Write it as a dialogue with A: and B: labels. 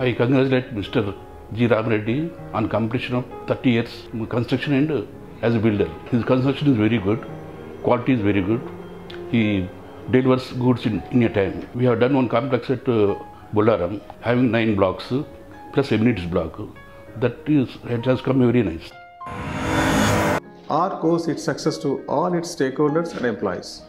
A: I congratulate Mr. G. Ram Reddy on completion of 30 years construction and as a builder. His construction is very good, quality is very good. He delivers goods in, in a time. We have done one complex at uh, Bolaram having nine blocks plus amenities block. That is, it has come very nice.
B: ARK owes its success to all its stakeholders and employees.